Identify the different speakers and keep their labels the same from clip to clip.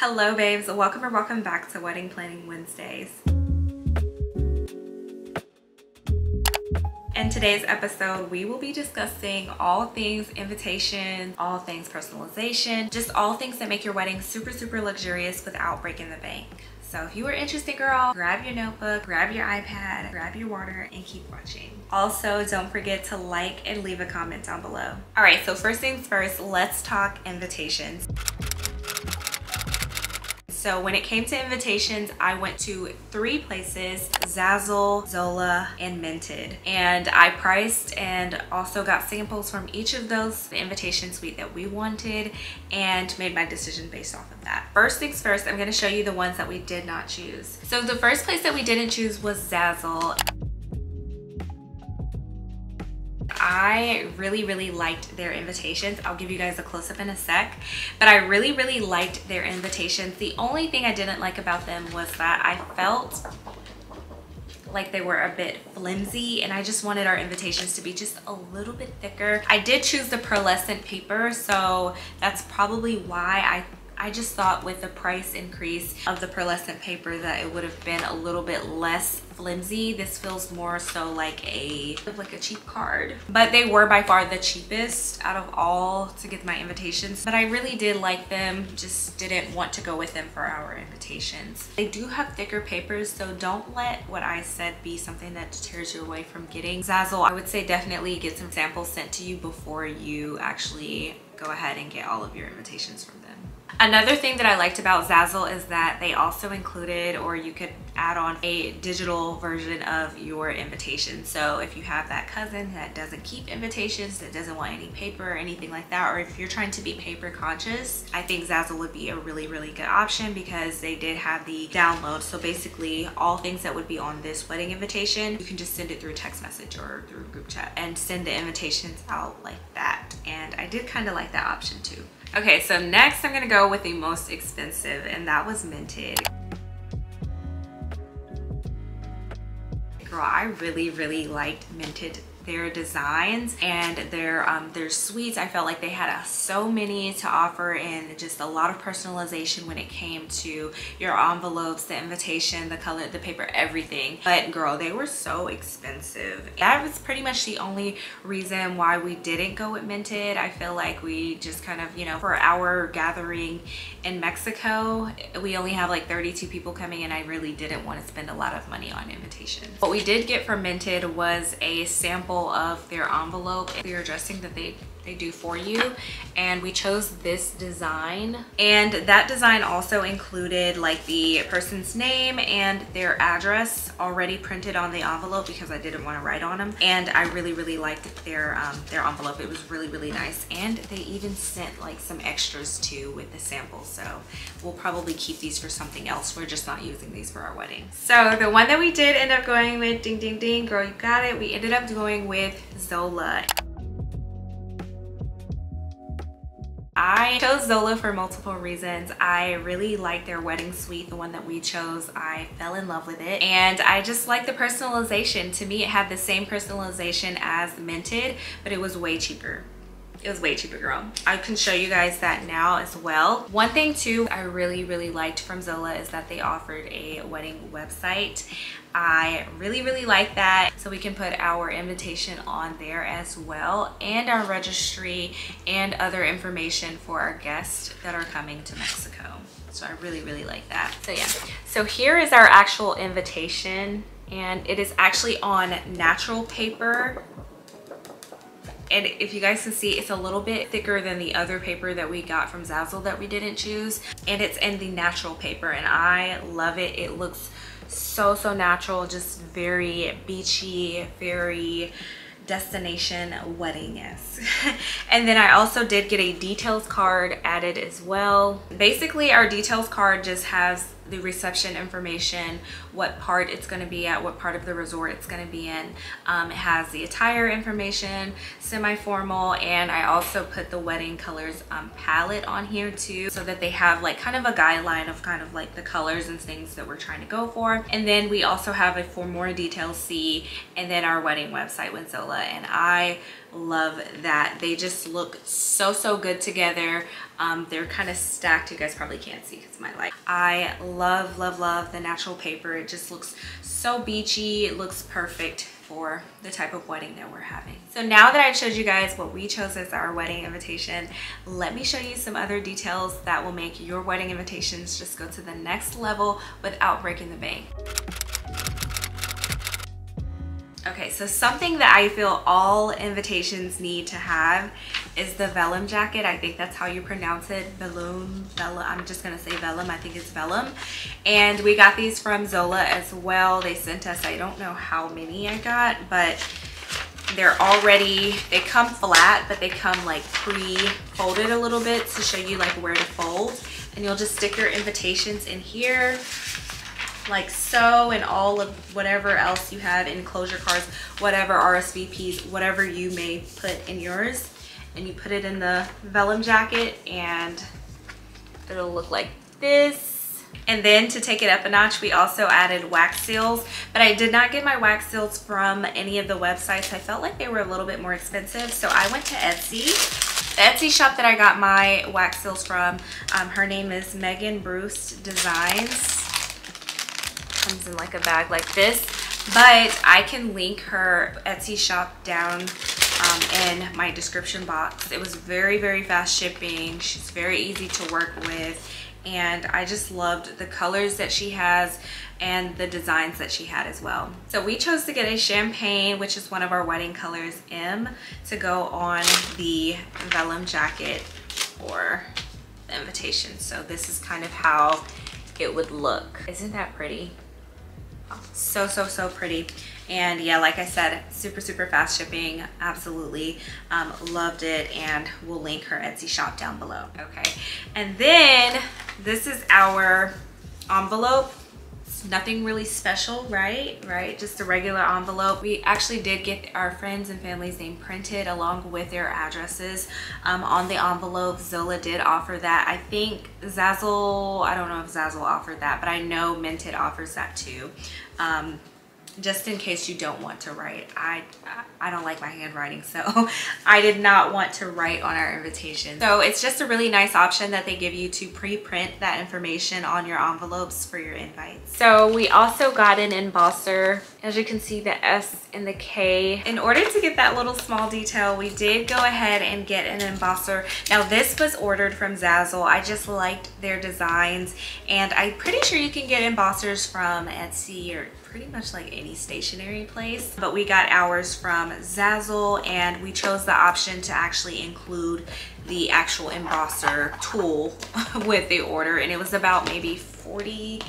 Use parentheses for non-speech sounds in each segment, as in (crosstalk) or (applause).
Speaker 1: Hello babes, welcome or welcome back to Wedding Planning Wednesdays. In today's episode, we will be discussing all things invitations, all things personalization, just all things that make your wedding super, super luxurious without breaking the bank. So if you are interested, girl, grab your notebook, grab your iPad, grab your water, and keep watching. Also, don't forget to like and leave a comment down below. All right, so first things first, let's talk invitations. So when it came to invitations, I went to three places, Zazzle, Zola, and Minted. And I priced and also got samples from each of those, the invitation suite that we wanted, and made my decision based off of that. First things first, I'm gonna show you the ones that we did not choose. So the first place that we didn't choose was Zazzle. I really, really liked their invitations. I'll give you guys a close-up in a sec, but I really, really liked their invitations. The only thing I didn't like about them was that I felt like they were a bit flimsy and I just wanted our invitations to be just a little bit thicker. I did choose the pearlescent paper, so that's probably why I I just thought with the price increase of the pearlescent paper that it would have been a little bit less flimsy. This feels more so like a like a cheap card. But they were by far the cheapest out of all to get my invitations. But I really did like them, just didn't want to go with them for our invitations. They do have thicker papers, so don't let what I said be something that deters you away from getting Zazzle. I would say definitely get some samples sent to you before you actually go ahead and get all of your invitations from them. Another thing that I liked about Zazzle is that they also included or you could add on a digital version of your invitation. So if you have that cousin that doesn't keep invitations, that doesn't want any paper or anything like that, or if you're trying to be paper conscious, I think Zazzle would be a really, really good option because they did have the download. So basically all things that would be on this wedding invitation, you can just send it through text message or through group chat and send the invitations out like that. And I did kind of like that option too. Okay, so next I'm gonna go with the most expensive and that was Minted. Girl, I really, really liked Minted their designs and their um, their suites. I felt like they had uh, so many to offer and just a lot of personalization when it came to your envelopes, the invitation, the color, the paper, everything. But girl, they were so expensive. That was pretty much the only reason why we didn't go with Minted. I feel like we just kind of, you know, for our gathering in Mexico, we only have like 32 people coming and I really didn't want to spend a lot of money on invitations. What we did get from Minted was a sample of their envelope. Their dressing that they they do for you. And we chose this design. And that design also included like the person's name and their address already printed on the envelope because I didn't want to write on them and I really really liked their um, their envelope. It was really really nice. And they even sent like some extras too with the sample. So we'll probably keep these for something else. We're just not using these for our wedding. So the one that we did end up going with ding ding ding girl you got it. We ended up going with Zola I chose Zola for multiple reasons. I really like their wedding suite, the one that we chose. I fell in love with it and I just like the personalization. To me, it had the same personalization as Minted, but it was way cheaper it was way cheaper girl. I can show you guys that now as well. One thing too i really really liked from zola is that they offered a wedding website. I really really like that. So we can put our invitation on there as well and our registry and other information for our guests that are coming to mexico. So i really really like that. So yeah. So here is our actual invitation and it is actually on natural paper and if you guys can see it's a little bit thicker than the other paper that we got from Zazzle that we didn't choose. And it's in the natural paper and I love it. It looks so so natural. Just very beachy very destination wedding yes (laughs) and then i also did get a details card added as well. Basically our details card just has the reception information, what part it's going to be at, what part of the resort it's going to be in. Um, it has the attire information, semi-formal, and I also put the wedding colors um, palette on here too so that they have like kind of a guideline of kind of like the colors and things that we're trying to go for. And then we also have a for more details see and then our wedding website with Zola and I love that they just look so so good together Um, they're kind of stacked. You guys probably can't see because my light. I love, love, love the natural paper. It just looks so beachy. It looks perfect for the type of wedding that we're having. So now that I've showed you guys what we chose as our wedding invitation, let me show you some other details that will make your wedding invitations just go to the next level without breaking the bank. Okay, so something that I feel all invitations need to have is the vellum jacket. I think that's how you pronounce it. Vellum, vellum. I'm just gonna say vellum. I think it's vellum. And we got these from Zola as well. They sent us, I don't know how many I got, but they're already, they come flat, but they come like pre-folded a little bit to show you like where to fold. And you'll just stick your invitations in here like so and all of whatever else you have enclosure cards whatever RSVPs whatever you may put in yours and you put it in the vellum jacket and it'll look like this and then to take it up a notch, we also added wax seals, but I did not get my wax seals from any of the websites. I felt like they were a little bit more expensive. So I went to Etsy. The Etsy shop that I got my wax seals from, um, her name is Megan Bruce Designs comes in like a bag like this but I can link her Etsy shop down um, in my description box. It was very, very fast shipping. She's very easy to work with. And I just loved the colors that she has and the designs that she had as well. So we chose to get a champagne, which is one of our wedding colors, M, to go on the vellum jacket or the invitation. So this is kind of how it would look. Isn't that pretty? So so so pretty. And yeah like i said super super fast shipping. Absolutely. Um, loved it and we'll link her etsy shop down below. Okay. And then this is our envelope nothing really special, right? Right, just a regular envelope. We actually did get our friends and family's name printed along with their addresses um, on the envelope. Zola did offer that. I think Zazzle, I don't know if Zazzle offered that, but I know Minted offers that too. Um, just in case you don't want to write. I, I don't like my handwriting, so (laughs) I did not want to write on our invitation. So it's just a really nice option that they give you to pre-print that information on your envelopes for your invites. So we also got an embosser. As you can see, the S and the K. In order to get that little small detail, we did go ahead and get an embosser. Now this was ordered from Zazzle. I just liked their designs and I'm pretty sure you can get embossers from Etsy or pretty much like any stationery place. But we got ours from Zazzle and we chose the option to actually include the actual embosser tool (laughs) with the order and it was about maybe 40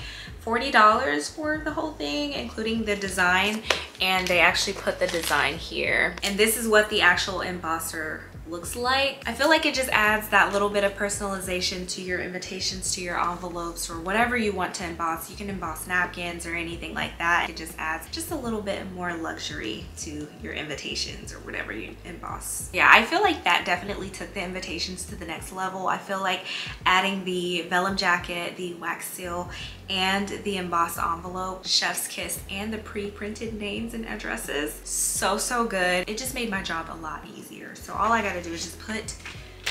Speaker 1: $40 for the whole thing, including the design. And they actually put the design here. And this is what the actual embosser looks like. I feel like it just adds that little bit of personalization to your invitations, to your envelopes, or whatever you want to emboss. You can emboss napkins or anything like that. It just adds just a little bit more luxury to your invitations or whatever you emboss. Yeah, I feel like that definitely took the invitations to the next level. I feel like adding the vellum jacket, the wax seal, and the embossed envelope, chef's kiss, and the pre-printed names and addresses. So, so good. It just made my job a lot easier. So all I gotta to do is just put,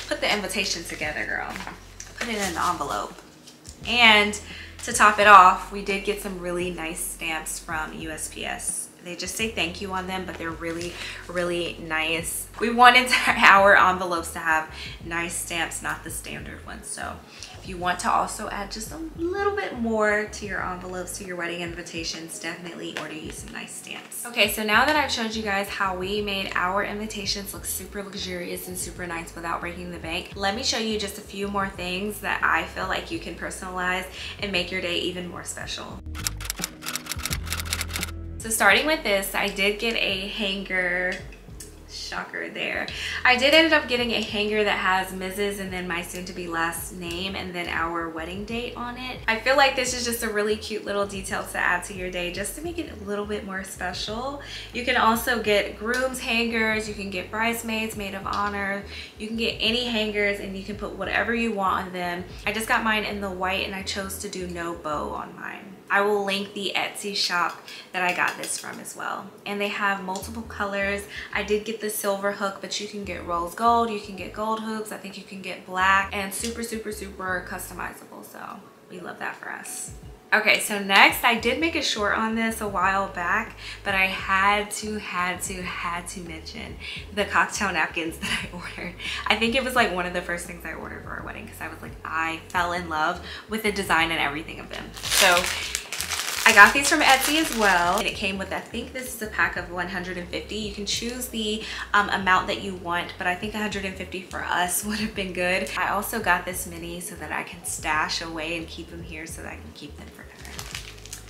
Speaker 1: put the invitation together, girl. Put it in the envelope. And to top it off, we did get some really nice stamps from USPS. They just say thank you on them, but they're really, really nice. We wanted (laughs) our envelopes to have nice stamps, not the standard ones. So if you want to also add just a little bit more to your envelopes, to your wedding invitations, definitely order you some nice stamps. Okay, so now that I've showed you guys how we made our invitations look super luxurious and super nice without breaking the bank, let me show you just a few more things that I feel like you can personalize and make your day even more special. So starting with this, I did get a hanger shocker there. I did end up getting a hanger that has Mrs. and then my soon to be last name and then our wedding date on it. I feel like this is just a really cute little detail to add to your day just to make it a little bit more special. You can also get groom's hangers, you can get bridesmaids, maid of honor, you can get any hangers and you can put whatever you want on them. I just got mine in the white and I chose to do no bow on mine I will link the Etsy shop that I got this from as well. And they have multiple colors. I did get the silver hook, but you can get rose gold, you can get gold hooks, I think you can get black, and super, super, super customizable. So we love that for us. Okay, so next I did make a short on this a while back, but I had to, had to, had to mention the cocktail napkins (laughs) that I ordered. I think it was like one of the first things I ordered for our wedding because I was like, I fell in love with the design and everything of them. So I got these from Etsy as well. And it came with, I think this is a pack of 150. You can choose the um, amount that you want, but I think 150 for us (laughs) would have been good. I also got this mini so that I can stash away and keep them here so that I can keep them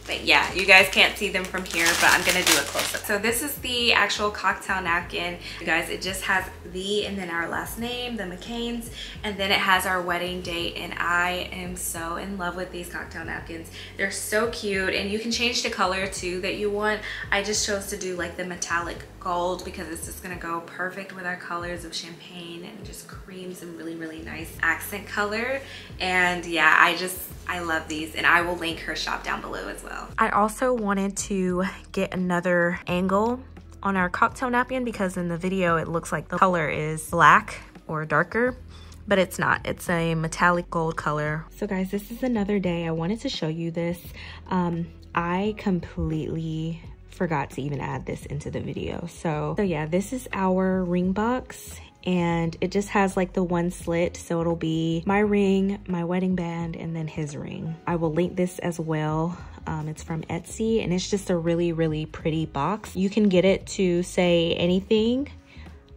Speaker 1: but yeah, you guys can't see them from here, but I'm gonna do a close-up. So this is the actual cocktail napkin. You guys, it just has the and then our last name, the McCains, and then it has our wedding date. And I am so in love with these cocktail napkins. They're so cute and you can change the color too that you want. I just chose to do like the metallic gold because it's just gonna go perfect with our colors of champagne and just cream some really, really nice accent color. And yeah, I just, I love these and I will link her shop down below as well. I also wanted to get another angle on our cocktail napkin because in the video it looks like the color is black or darker but it's not. It's a metallic gold color. So guys, this is another day. I wanted to show you this. Um, I completely forgot to even add this into the video. So, so yeah, this is our ring box and it just has like the one slit. So it'll be my ring my wedding band and then his ring. I will link this as well. Um, it's from etsy and it's just a really really pretty box. You can get it to say anything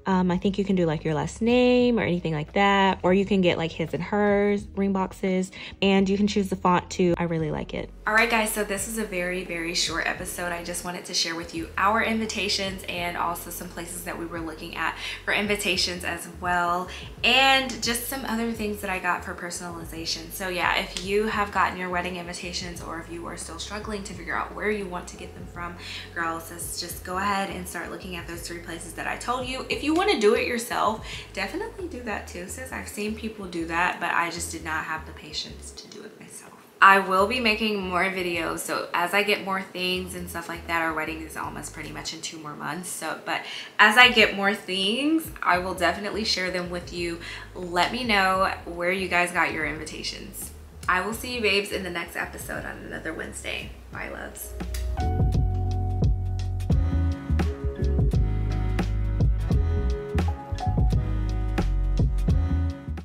Speaker 1: um, I think you can do like your last name or anything like that, or you can get like his and hers ring boxes, and you can choose the font too. I really like it. All right, guys, so this is a very, very short episode. I just wanted to share with you our invitations and also some places that we were looking at for invitations as well, and just some other things that I got for personalization. So yeah, if you have gotten your wedding invitations or if you are still struggling to figure out where you want to get them from, girls, just go ahead and start looking at those three places that I told you. If you you want to do it yourself, definitely do that too, sis. I've seen people do that, but I just did not have the patience to do it myself. I will be making more videos. So as I get more things and stuff like that, our wedding is almost pretty much in two more months. So, but as I get more things, I will definitely share them with you. Let me know where you guys got your invitations. I will see you babes in the next episode on another Wednesday. Bye loves.